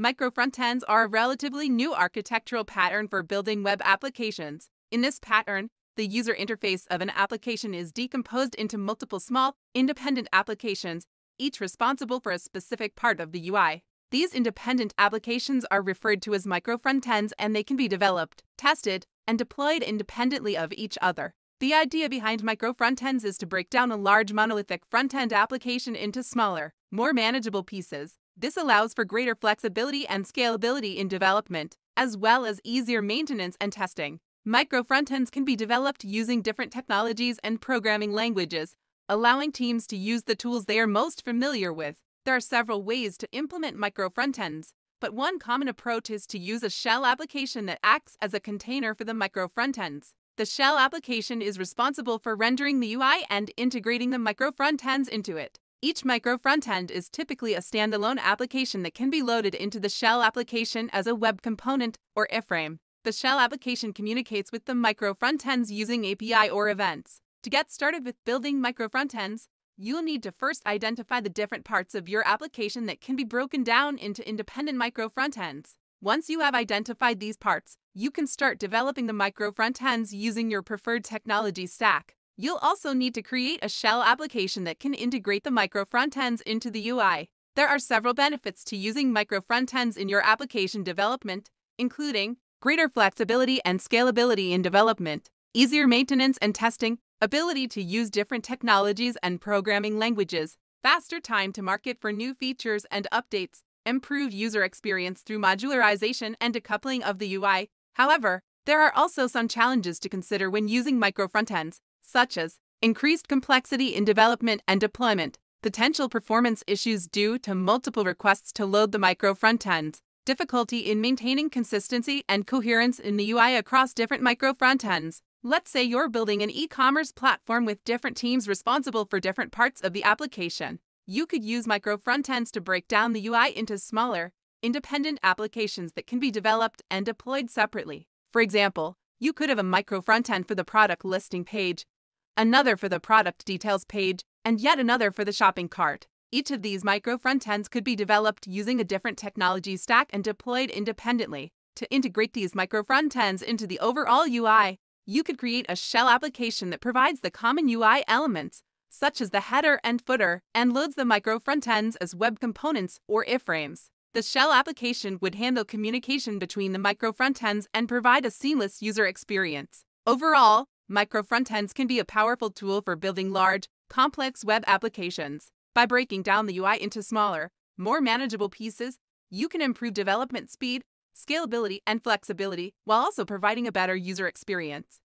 Micro frontends are a relatively new architectural pattern for building web applications. In this pattern, the user interface of an application is decomposed into multiple small, independent applications, each responsible for a specific part of the UI. These independent applications are referred to as micro frontends and they can be developed, tested, and deployed independently of each other. The idea behind micro frontends is to break down a large monolithic front-end application into smaller, more manageable pieces. This allows for greater flexibility and scalability in development, as well as easier maintenance and testing. Micro frontends can be developed using different technologies and programming languages, allowing teams to use the tools they are most familiar with. There are several ways to implement micro frontends, but one common approach is to use a shell application that acts as a container for the micro frontends. The shell application is responsible for rendering the UI and integrating the micro frontends into it. Each micro frontend is typically a standalone application that can be loaded into the shell application as a web component or iframe. The shell application communicates with the micro frontends using API or events. To get started with building micro frontends, you'll need to first identify the different parts of your application that can be broken down into independent micro frontends. Once you have identified these parts, you can start developing the micro frontends using your preferred technology stack. You'll also need to create a shell application that can integrate the micro frontends into the UI. There are several benefits to using micro frontends in your application development, including greater flexibility and scalability in development, easier maintenance and testing, ability to use different technologies and programming languages, faster time to market for new features and updates, improved user experience through modularization and decoupling of the UI. However, there are also some challenges to consider when using micro frontends, such as increased complexity in development and deployment, potential performance issues due to multiple requests to load the micro frontends, difficulty in maintaining consistency and coherence in the UI across different micro frontends. Let's say you're building an e commerce platform with different teams responsible for different parts of the application. You could use micro frontends to break down the UI into smaller, independent applications that can be developed and deployed separately. For example, you could have a micro frontend for the product listing page, another for the product details page, and yet another for the shopping cart. Each of these micro frontends could be developed using a different technology stack and deployed independently. To integrate these micro frontends into the overall UI, you could create a shell application that provides the common UI elements such as the header and footer, and loads the micro frontends as web components or iframes. The shell application would handle communication between the micro frontends and provide a seamless user experience. Overall, micro frontends can be a powerful tool for building large, complex web applications. By breaking down the UI into smaller, more manageable pieces, you can improve development speed, scalability, and flexibility while also providing a better user experience.